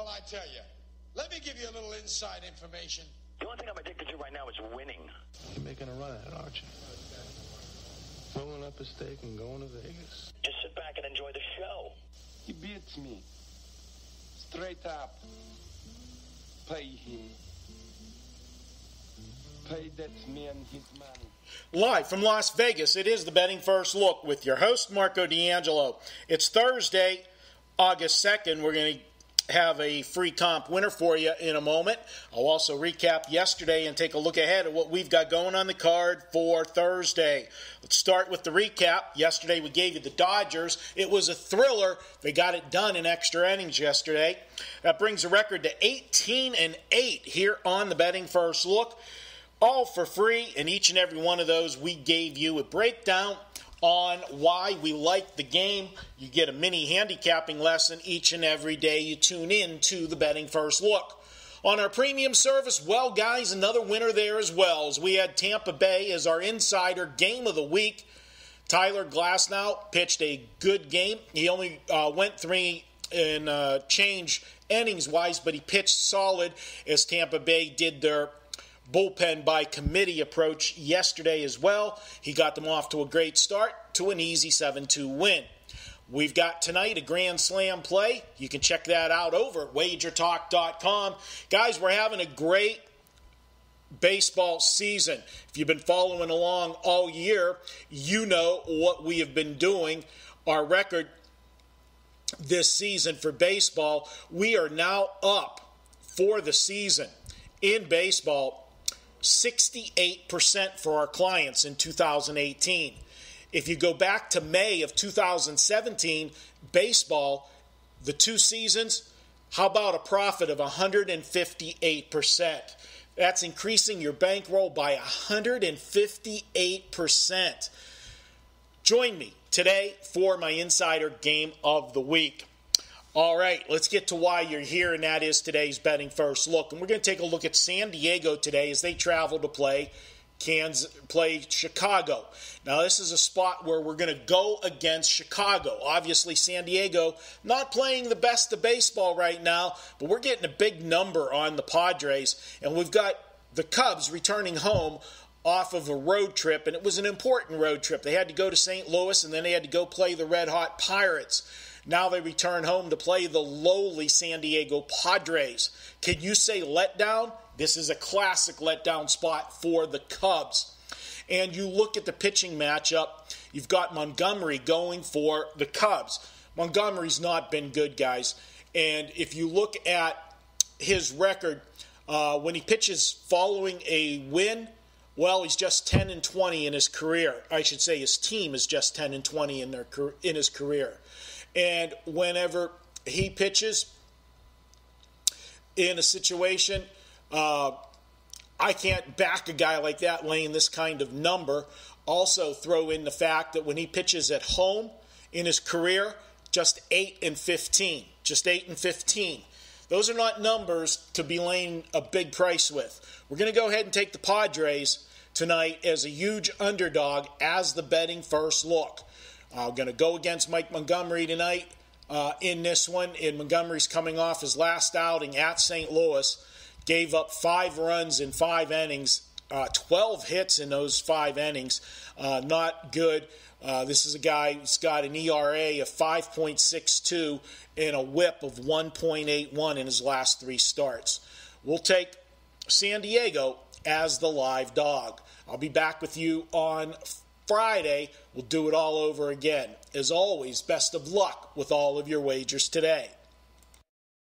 Well, I tell you, let me give you a little inside information. The only thing I'm addicted to right now is winning. You're making a run at it, aren't you? Rolling up a stake and going to Vegas. Just sit back and enjoy the show. He beats me. Straight up. Pay him. Pay that man his money. Live from Las Vegas, it is the Betting First Look with your host, Marco D'Angelo. It's Thursday, August 2nd. We're going to have a free comp winner for you in a moment. I'll also recap yesterday and take a look ahead at what we've got going on the card for Thursday. Let's start with the recap. Yesterday we gave you the Dodgers. It was a thriller. They got it done in extra innings yesterday. That brings the record to 18 and 8 here on the betting first look. All for free, and each and every one of those we gave you a breakdown on why we like the game. You get a mini handicapping lesson each and every day you tune in to the Betting First Look. On our premium service, well, guys, another winner there as well. As we had Tampa Bay as our insider game of the week. Tyler Glasnow pitched a good game. He only uh, went three in uh, change innings wise, but he pitched solid as Tampa Bay did their bullpen by committee approach yesterday as well. He got them off to a great start to an easy 7 2 win. We've got tonight a Grand Slam play. You can check that out over at wagertalk.com. Guys, we're having a great baseball season. If you've been following along all year, you know what we have been doing. Our record this season for baseball, we are now up for the season in baseball 68% for our clients in 2018. If you go back to May of 2017, baseball, the two seasons, how about a profit of 158%? That's increasing your bankroll by 158%. Join me today for my insider game of the week. All right, let's get to why you're here, and that is today's betting first look. And we're going to take a look at San Diego today as they travel to play Kansas, play Chicago. Now, this is a spot where we're going to go against Chicago. Obviously, San Diego not playing the best of baseball right now, but we're getting a big number on the Padres, and we've got the Cubs returning home off of a road trip, and it was an important road trip. They had to go to St. Louis, and then they had to go play the Red Hot Pirates. Now they return home to play the lowly San Diego Padres. Can you say letdown? This is a classic letdown spot for the Cubs. And you look at the pitching matchup, you've got Montgomery going for the Cubs. Montgomery's not been good, guys. And if you look at his record, uh, when he pitches following a win, well, he's just 10 and 20 in his career. I should say his team is just 10 and 20 in their in his career. And whenever he pitches in a situation, uh, I can't back a guy like that laying this kind of number. Also, throw in the fact that when he pitches at home in his career, just 8 and 15. Just 8 and 15. Those are not numbers to be laying a big price with. We're going to go ahead and take the Padres tonight as a huge underdog as the betting first look. I'm uh, going to go against Mike Montgomery tonight uh, in this one. And Montgomery's coming off his last outing at St. Louis, gave up five runs in five innings, uh, 12 hits in those five innings. Uh, not good. Uh, this is a guy who's got an ERA of 5.62 and a whip of 1.81 in his last three starts. We'll take San Diego as the live dog. I'll be back with you on Friday, we'll do it all over again. As always, best of luck with all of your wagers today.